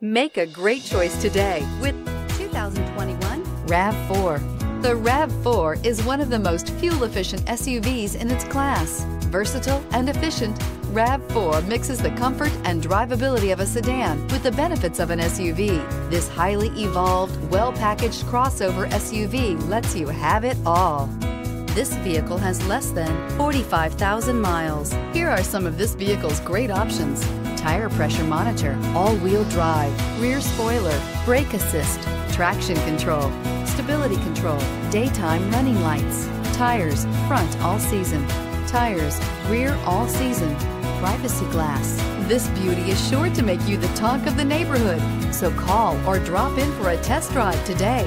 Make a great choice today with 2021 RAV4. The RAV4 is one of the most fuel efficient SUVs in its class. Versatile and efficient, RAV4 mixes the comfort and drivability of a sedan with the benefits of an SUV. This highly evolved, well packaged crossover SUV lets you have it all. This vehicle has less than 45,000 miles. Here are some of this vehicle's great options tire pressure monitor, all wheel drive, rear spoiler, brake assist, traction control, stability control, daytime running lights, tires, front all season, tires, rear all season, privacy glass. This beauty is sure to make you the talk of the neighborhood. So call or drop in for a test drive today.